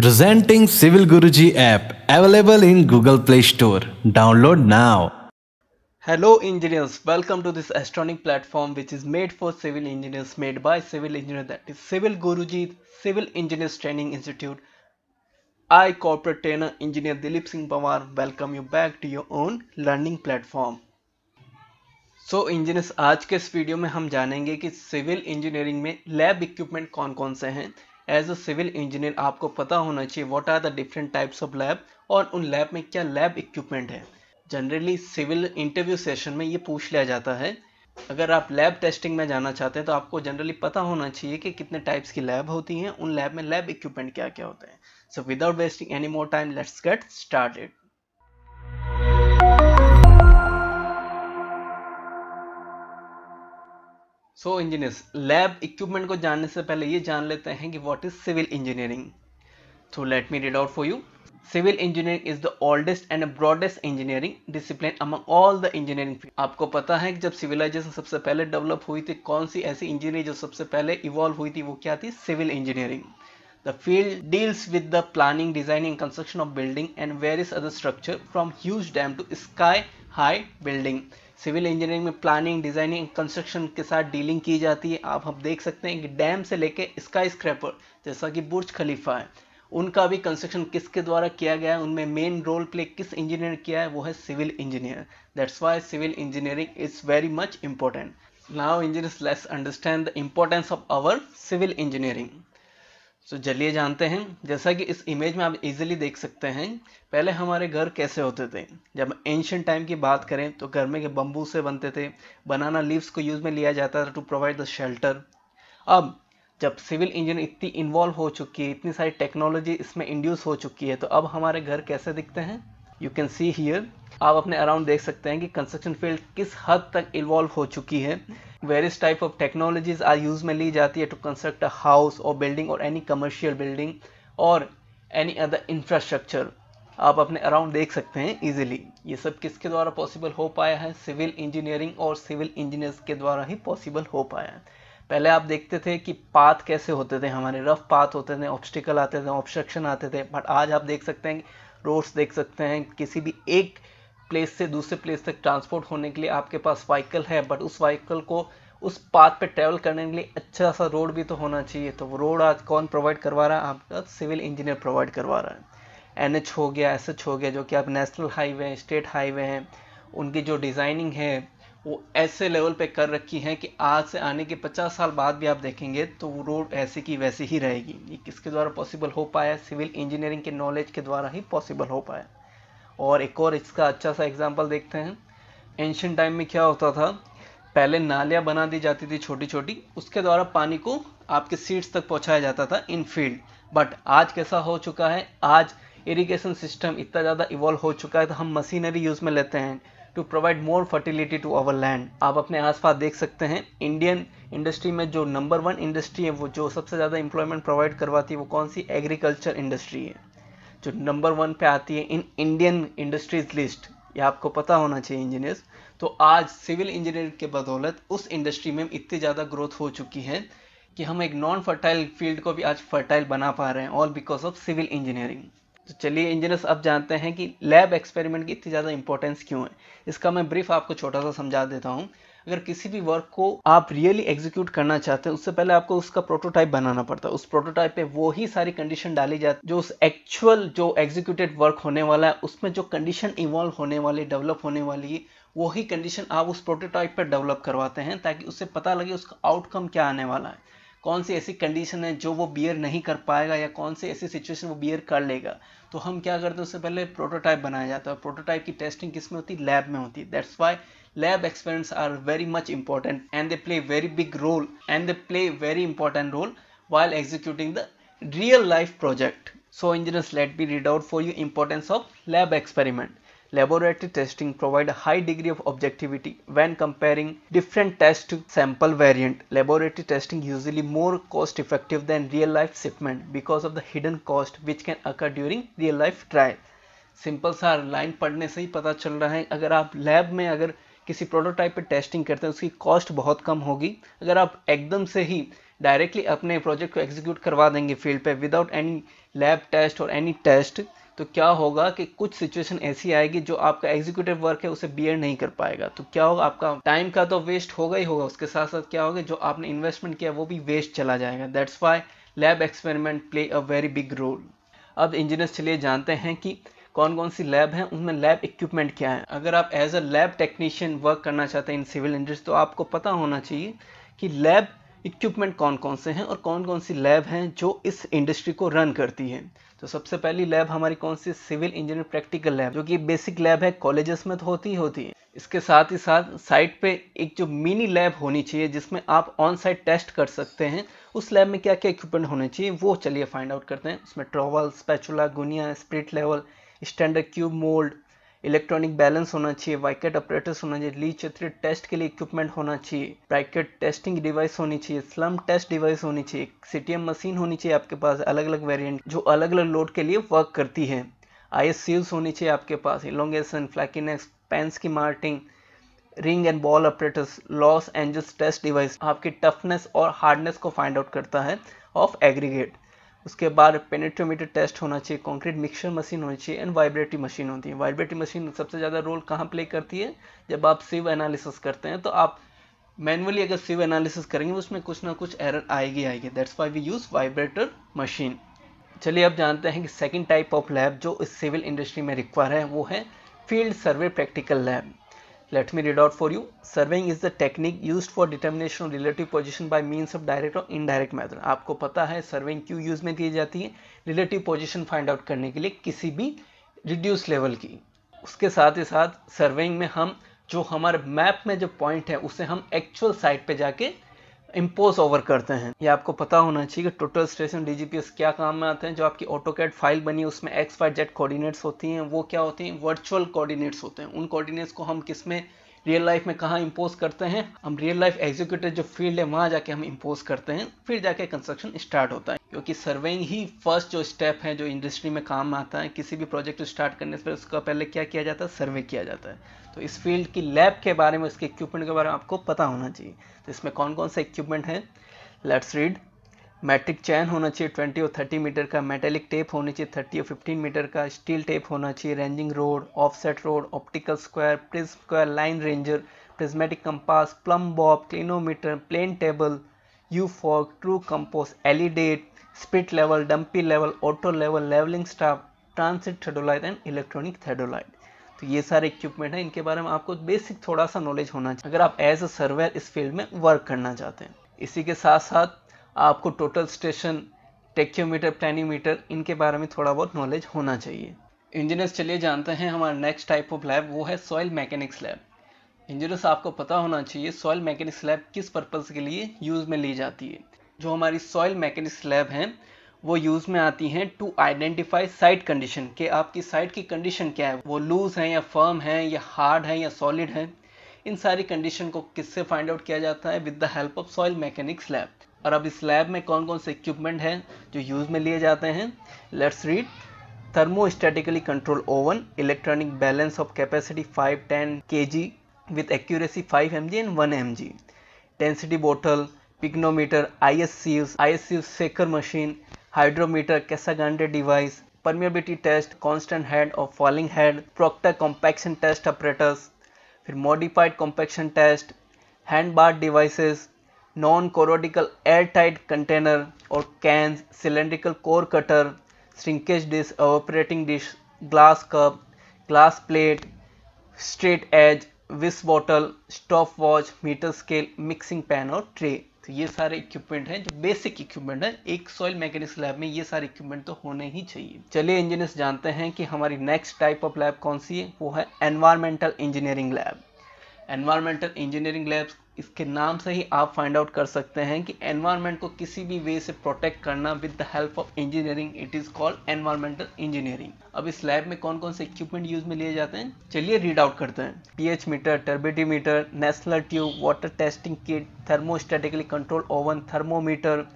Presenting Civil Guruji app available in Google Play Store. Download now. Hello engineers, welcome to this astronomic platform which is made for civil engineers made by civil engineer that is Civil Guruji Civil Engineers Training Institute. I corporate trainer engineer Dilip Singh Pawar welcome you back to your own learning platform. So so, engineers आज के इस video में हम जानेंगे कि civil engineering में lab equipment कौन कौन से हैं एज अ सिविल इंजीनियर आपको पता होना चाहिए what are the different types of lab और उन लैब में क्या लैब इक्विपमेंट है। जनरली सिविल इंटरव्यू सेशन में ये पूछ लिया जाता है। अगर आप लैब टेस्टिंग में जाना चाहते हैं तो आपको जनरली पता होना चाहिए कि कितने टाइप्स की लैब होती हैं, उन लैब में लैब इक्विपमेंट क्या क्या होते हैं। So without wasting any more time let's get started so engineers lab equipment को जानने से पहले ये जान लेते हैं कि व्हाट इज़ सिविल इंजीनियरिंग तो let me read out for you civil engineering is the oldest and broadest engineering discipline among all the engineering आपको पता है कि जब सिविलाइजेशन सबसे पहले डेवलप हुई थी, कौन सी ऐसी इंजीनियरिंग जो सबसे पहले इवॉल्व हुई थी, वो क्या थी? Civil engineering the field deals with the planning designing construction of building and various other structure from huge dam to sky high building civil engineering में प्लानिंग, डिज़ाइनिंग कंस्ट्रक्शन के साथ डीलिंग की जाती है। आप, हम देख सकते हैं कि डैम से लेके स्काई स्क्रैपर जैसा कि बुर्ज खलीफा है, उनका भी कंस्ट्रक्शन किसके द्वारा किया गया है? उनमें मेन रोल प्ले किस इंजीनियर किया है? वो है civil engineer that's why civil engineering is very much important now engineers let's understand the importance of our civil engineering तो so, चलिए जानते हैं। जैसा कि इस इमेज में आप इजीली देख सकते हैं पहले हमारे घर कैसे होते थे? जब एंशियंट टाइम की बात करें तो घर में के बम्बू से बनते थे। बनाना लीव्स को यूज़ में लिया जाता था टू प्रोवाइड द शेल्टर अब जब सिविल इंजीनियर इतनी इन्वॉल्व हो चुकी है इतनी सारी टेक्नोलॉजी इसमें इंड्यूस हो चुकी है तो अब हमारे घर कैसे दिखते हैं? यू कैन सी हियर आप अपने अराउंड देख सकते हैं कि कंस्ट्रक्शन फ़ील्ड किस हद तक इन्वॉल्व हो चुकी है। Various type of technologies are use में ली जाती है टू कंस्ट्रक्ट अ हाउस और बिल्डिंग और एनी कमर्शियल बिल्डिंग और एनी अदर इंफ्रास्ट्रक्चर आप अपने अराउंड देख सकते हैं इजीली ये सब किसके द्वारा पॉसिबल हो पाया है? सिविल इंजीनियरिंग और सिविल इंजीनियर्स के द्वारा ही पॉसिबल हो पाया है. पहले आप देखते थे कि पाथ कैसे होते थे? हमारे रफ पाथ होते थे ऑब्स्टिकल आते थे ऑब्स्ट्रक्शन आते थे बट आज आप देख सकते हैं रोड्स देख सकते हैं, किसी भी एक प्लेस से दूसरे प्लेस तक ट्रांसपोर्ट होने के लिए आपके पास व्हीकल है बट उस व्हीकल को उस पाथ पे ट्रेवल करने के लिए अच्छा सा रोड भी तो होना चाहिए। तो वो रोड आज कौन प्रोवाइड करवा रहा है? आपका सिविल इंजीनियर प्रोवाइड करवा रहा है। एनएच हो गया एसएच हो गया, जो कि आप नेशनल हाईवे हैं स्टेट हाईवे हैं, उनकी जो डिज़ाइनिंग है, वो ऐसे लेवल पे कर रखी है कि आज से आने के 50 साल बाद भी आप देखेंगे तो वो रोड ऐसी की वैसी ही रहेगी। ये किसके द्वारा पॉसिबल हो पाया? सिविल इंजीनियरिंग के नॉलेज के द्वारा ही पॉसिबल हो पाया। और एक और इसका अच्छा सा एग्ज़ाम्पल देखते हैं। एंशियन टाइम में क्या होता था? पहले नालियाँ बना दी जाती थी छोटी छोटी उसके द्वारा पानी को आपके सीट्स तक पहुँचाया जाता था इन फ़ील्ड बट आज कैसा हो चुका है? आज इरिगेशन सिस्टम इतना ज़्यादा इवॉल्व हो चुका है तो हम मशीनरी यूज़ में लेते हैं to provide more fertility to our land आप अपने आसपास देख सकते हैं इंडियन इंडस्ट्री में जो नंबर वन इंडस्ट्री है, वो जो सबसे ज़्यादा इंप्लॉयमेंट प्रोवाइड करवाती है, वो कौन सी? एग्रीकल्चर इंडस्ट्री है। जो नंबर वन पे आती है इन इंडियन इंडस्ट्रीज़ लिस्ट ये आपको पता होना चाहिए इंजीनियर्स तो आज सिविल इंजीनियर के बदौलत उस इंडस्ट्री में इतनी ज़्यादा ग्रोथ हो चुकी है कि हम एक नॉन फर्टाइल फ़ील्ड को भी आज फर्टाइल बना पा रहे हैं all because of civil engineering तो चलिए इंजीनियर्स अब जानते हैं कि लैब एक्सपेरिमेंट की इतनी ज़्यादा इंपॉर्टेंस क्यों है। इसका मैं ब्रीफ आपको छोटा सा समझा देता हूँ। अगर किसी भी वर्क को आप रियली एग्जीक्यूट करना चाहते हैं, उससे पहले आपको उसका प्रोटोटाइप बनाना पड़ता है। उस प्रोटोटाइप पे वो ही सारी कंडीशन डाली जाती है, जो उस एक्चुअल जो एग्जीक्यूटेड वर्क होने वाला है, उसमें जो कंडीशन इवॉल्व होने वाली डेवलप होने वाली है वही कंडीशन आप उस प्रोटोटाइप पर डेवलप करवाते हैं, ताकि उससे पता लगे उसका आउटकम क्या आने वाला है। कौन सी ऐसी कंडीशन है जो वो बियर नहीं कर पाएगा, या कौन सी ऐसी सिचुएशन वो बियर कर लेगा। तो हम क्या करते हैं, उससे पहले प्रोटोटाइप बनाया जाता है प्रोटोटाइप की टेस्टिंग किसमें होती है? लैब में होती है। That's why lab experiments are very much important and they play very big role and they play very important role while executing the real life project. So engineers let me read out for you importance of lab experiment. Laboratory testing provide a high degree of objectivity when comparing different test sample variant. Laboratory testing usually more cost effective than real life shipment because of the hidden cost which can occur during real life trial. Simple सा line पढ़ने से ही पता चल रहा है अगर आप lab में अगर किसी प्रोटोटाइप पे टेस्टिंग करते हैं, उसकी कॉस्ट बहुत कम होगी। अगर आप एकदम से ही डायरेक्टली अपने प्रोजेक्ट को एग्जीक्यूट करवा देंगे फ़ील्ड पे विदाउट एनी लैब टेस्ट और एनी टेस्ट तो क्या होगा कि कुछ सिचुएशन ऐसी आएगी जो आपका एग्जीक्यूटिव वर्क है, उसे बियर नहीं कर पाएगा। तो क्या होगा, आपका टाइम का तो वेस्ट होगा ही होगा। उसके साथ साथ क्या होगा, जो आपने इन्वेस्टमेंट किया, वो भी वेस्ट चला जाएगा। That's why lab experiment play a very big role अब इंजीनियर्स चलिए जानते हैं कि कौन कौन सी लैब हैं, उनमें लैब इक्विपमेंट क्या है? अगर आप as a lab technician work करना चाहते हैं इन सिविल इंडस्ट्री तो आपको पता होना चाहिए कि लैब इक्विपमेंट कौन कौन से हैं और कौन कौन सी लैब हैं जो इस इंडस्ट्री को रन करती है। तो सबसे पहली लैब हमारी कौन सी सिविल इंजीनियर प्रैक्टिकल लैब जो कि बेसिक लैब है कॉलेजेस में तो होती ही होती है। इसके साथ ही साथ साइट पे एक जो मिनी लैब होनी चाहिए, जिसमें आप ऑन साइट टेस्ट कर सकते हैं, उस लैब में क्या क्या इक्विपमेंट होने चाहिए, वो चलिए फाइंड आउट करते हैं। उसमें trowel spatula गुनिया spirit level standard cube mould electronic balance होना चाहिए वाइकेट ऑपरेटर्स होना चाहिए ली चित्र टेस्ट के लिए इक्विपमेंट होना चाहिए ब्राइकेट टेस्टिंग डिवाइस होनी चाहिए स्लम टेस्ट डिवाइस होनी चाहिए सीटीएम मशीन होनी चाहिए आपके पास अलग अलग वेरिएंट जो अलग अलग लोड के लिए वर्क करती है। आई एस सील्स होनी चाहिए आपके पास इलोंगेशन फ्लैकिनेक्स पेंस की morning ring and ball apparatus Los Angeles test device आपकी टफनेस और हार्डनेस को फाइंड आउट करता है ऑफ़ एग्रीगेट उसके बाद पेनेट्रोमीटर टेस्ट होना चाहिए कॉन्क्रीट मिक्सर मशीन होनी चाहिए एंड वाइब्रेटरी मशीन होती है। वाइब्रेटरी मशीन सबसे ज़्यादा रोल कहाँ प्ले करती है? जब आप सिव एनालिसिस करते हैं तो आप मैनुअली अगर सिव एनालिसिस करेंगे, उसमें कुछ ना कुछ एरर आएगी आएगी। That's why we use vibrator machine चलिए अब जानते हैं कि सेकेंड टाइप ऑफ़ लैब जो इस सिविल इंडस्ट्री में रिक्वायर है, वो है field survey practical lab Let me read out for you. Surveying is the technique used for determination of relative position by means of direct or indirect method. आपको पता है surveying क्यों use में दी जाती है रिलेटिव पोजीशन फाइंड आउट करने के लिए किसी भी रिड्यूस लेवल की उसके साथ ही साथ सर्वेइंग में हम जो हमारे मैप में जो पॉइंट है उसे हम एक्चुअल साइट पे जाके इम्पोज ओवर करते हैं। ये आपको पता होना चाहिए कि टोटल स्टेशन डीजीपीएस क्या काम में आते हैं। जो आपकी ऑटोकैड फ़ाइल बनी है, उसमें एक्स वाई जेड कोऑर्डिनेट्स होती हैं। वो क्या होती हैं? वर्चुअल कोऑर्डिनेट्स होते हैं। उन कोऑर्डिनेट्स को हम किसमें रियल लाइफ में कहाँ इम्पोज करते हैं? हम रियल लाइफ एग्जीक्यूटिव जो फ़ील्ड है, वहाँ जाके हम इम्पोज करते हैं। फिर जाके कंस्ट्रक्शन स्टार्ट होता है। क्योंकि सर्वेइंग ही फ़र्स्ट जो स्टेप है, जो इंडस्ट्री में काम आता है, किसी भी प्रोजेक्ट स्टार्ट करने से उसका पहले क्या किया जाता है? सर्वे किया जाता है। तो इस फ़ील्ड की लैब के बारे में, उसके इक्विपमेंट के बारे में आपको पता होना चाहिए। तो इसमें कौन कौन से इक्विपमेंट हैं? लेट्स रीड मैट्रिक चैन होना चाहिए 20 और 30 मीटर का। मेटेलिक टेप होनी चाहिए 30 और 15 मीटर का। स्टील टेप होना चाहिए ranging rod offset rod optical square prism square line ranger prismatic compass plumb bob clinometer plane table U fork trough compass alidade spirit level dumpy level auto level levelling staff transit theodolite and electronic theodolite तो ये सारे equipment हैं, इनके बारे में आपको basic थोड़ा सा नॉलेज होना चाहिए। अगर आप एज अ सर्वेयर इस फ़ील्ड में वर्क करना चाहते हैं, इसी के साथ साथ आपको टोटल स्टेशन टेक्योमीटर प्लानिमीटर इनके बारे में थोड़ा बहुत नॉलेज होना चाहिए। इंजीनियर्स चलिए जानते हैं हमारा नेक्स्ट टाइप ऑफ़ लैब वो है सॉइल मैकेनिक्स लैब इंजीनियर्स आपको पता होना चाहिए सॉइल मैकेनिक्स लैब किस पर्पज़ के लिए यूज़ में ली जाती है। जो हमारी सॉइल मैकेनिक्स लैब हैं, वो यूज़ में आती हैं टू आइडेंटिफाई साइट कंडीशन कि आपकी साइट की कंडीशन क्या है? वो लूज है या फर्म है या हार्ड है या सॉलिड है? इन सारी कंडीशन को किससे फाइंड आउट किया जाता है? With the help of soil mechanics lab और अब इस लैब में कौन कौन से इक्विपमेंट हैं जो यूज़ में लिए जाते हैं? Let's read thermostatically control oven, electronic balance of capacity 5 10 kg with accuracy 5 mg and 1 mg density bottle pycnometer I S sieve I S sieve shaker machine hydrometer Casagrande device permeability test constant head और falling head Proctor compaction test apparatus फिर modified compaction test hand bar devices non corrodible air tight container और cans cylindrical core cutter shrinkage dish evaporating dish glass cup glass plate straight edge edge, bottle stopwatch meter scale mixing pan और tray. तो ये सारे equipment हैं जो basic equipment है। एक soil mechanics lab में ये सारे इक्विपमेंट तो होने ही चाहिए। चलिए इंजीनियर्स जानते हैं कि हमारी नेक्स्ट टाइप ऑफ़ लैब कौन सी है? वो है environmental engineering lab environmental engineering labs इसके नाम से ही आप फाइंड आउट कर सकते हैं कि एनवायरनमेंट को किसी भी वे से प्रोटेक्ट करना with the help of engineering it is called environmental engineering अब इस लैब में कौन कौन से इक्विपमेंट यूज़ में लिए जाते हैं? चलिए रीड आउट करते हैं. PH meter turbidity meter Nessler tube water testing kit thermostatically control oven thermometer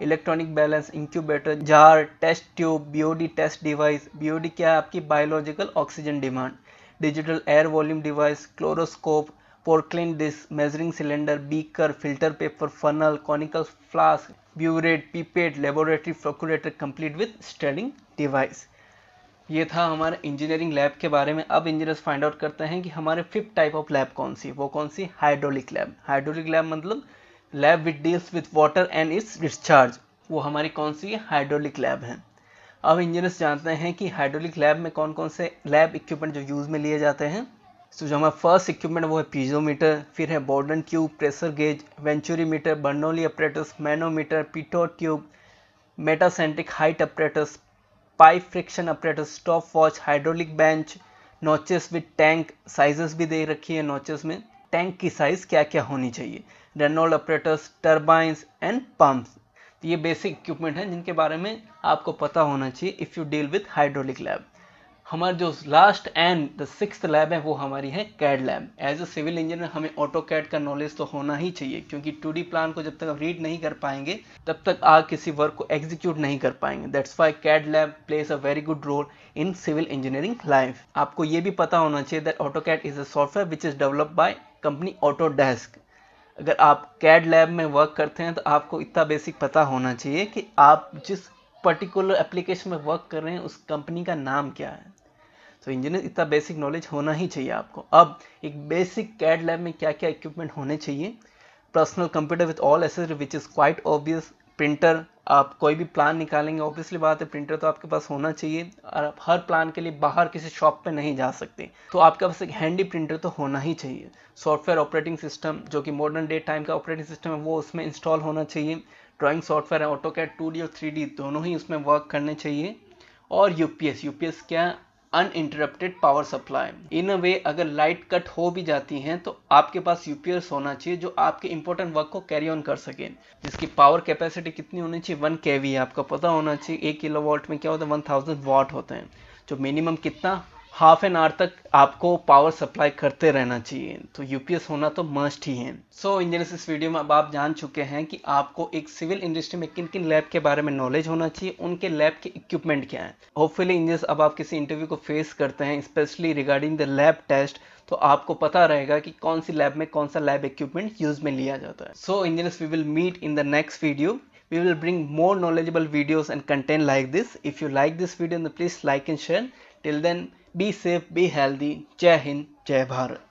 electronic balance incubator jar test tube BOD test device BOD क्या है? आपकी biological oxygen demand digital air volume device chloroscope porcelain disc, measuring cylinder, beaker, filter paper, funnel, conical flask, burette, pipette, laboratory procurator complete with stirring device. ये था हमारे engineering lab के बारे में। अब इंजीनियर्स फाइंड आउट करते हैं कि हमारे फिफ्थ टाइप ऑफ़ लैब कौन सी वो कौन सी? हाइड्रोलिक लैब हाइड्रोलिक लैब मतलब lab with deals with water and its discharge वो हमारी कौन सी हाइड्रोलिक लैब है। अब इंजीनियर्स जानते हैं कि हाइड्रोलिक लैब में कौन कौन से लैब इक्विपमेंट जो यूज़ में लिए जाते हैं। तो जो हमारा फ़र्स्ट इक्विपमेंट वो है पीजोमीटर फिर है Bourdon tube pressure gauge venturi meter Bernoulli apparatus manometer pitot tube metacentric height apparatus pipe friction apparatus stop watch hydraulic bench notches with tank sizes भी दे रखी है नोचेस में। टैंक की साइज़ क्या क्या होनी चाहिए? Reynolds apparatus turbines and pumps ये बेसिक इक्विपमेंट हैं जिनके बारे में आपको पता होना चाहिए if you deal with hydraulic lab हमारा जो last and the six lab है, वो हमारी है CAD lab as a civil engineer हमें ऑटो कैड का नॉलेज तो होना ही चाहिए, क्योंकि टू डी प्लान को जब तक आप रीड नहीं कर पाएँगे, तब तक आप किसी वर्क को एग्जीक्यूट नहीं कर पाएँगे। That's why CAD lab plays a very good role in civil engineering life आपको ये भी पता होना चाहिए that AutoCAD is a software which is develop by company Autodesk अगर आप कैड लैब में वर्क करते हैं तो आपको इतना बेसिक पता होना चाहिए कि आप जिस पर्टिकुलर एप्लीकेशन में वर्क कर रहे हैं, उस कंपनी का नाम क्या है। तो इंजीनियर इतना बेसिक नॉलेज होना ही चाहिए आपको। अब एक बेसिक कैड लैब में क्या क्या इक्विपमेंट होने चाहिए? Personal computer with all accessory which is quite obvious printer, आप कोई भी प्लान निकालेंगे ऑब्वियसली बात है, प्रिंटर तो आपके पास होना चाहिए, और आप हर प्लान के लिए बाहर किसी शॉप पे नहीं जा सकते। तो आपके पास एक हैंडी प्रिंटर तो होना ही चाहिए। सॉफ्टवेयर ऑपरेटिंग सिस्टम जो कि मॉडर्न डे टाइम का ऑपरेटिंग सिस्टम है, वो उसमें इंस्टॉल होना चाहिए। ड्राइंग सॉफ्टवेयर है ऑटो कैट टू और थ्री दोनों ही उसमें वर्क करने चाहिए। और यूपीएस यूपीएस क्या uninterrupted power supply in a way अगर लाइट कट हो भी जाती हैं तो आपके पास यूपीएस होना चाहिए जो आपके इंपॉर्टेंट वर्क को कैरी ऑन कर सके। जिसकी पावर कैपेसिटी कितनी होनी चाहिए? वन के आपको पता होना चाहिए। एक किलो वॉट में क्या होता है? वन थाउज़ेंड वॉट होते हैं। जो मिनिमम कितना हाफ़ एन आवर तक आपको पावर सप्लाई करते रहना चाहिए। तो यूपीएस होना तो मस्ट ही है। सो so, इंजीनियर्स इस वीडियो में अब आप जान चुके हैं कि आपको एक सिविल इंडस्ट्री में किन किन लैब के बारे में नॉलेज होना चाहिए उनके लैब के इक्विपमेंट क्या है। होपफुली इंजीनियर्स अब आप किसी इंटरव्यू को फेस करते हैं specially regarding the lab test तो आपको पता रहेगा कि कौन सी लैब में कौन सा लैब इक्विपमेंट यूज़ में लिया जाता है। So engineers we will meet in the next video will bring more knowledgeable videos and content like this. If you like this video then please like and share. Till then be safe be healthy जय हिंद जय भारत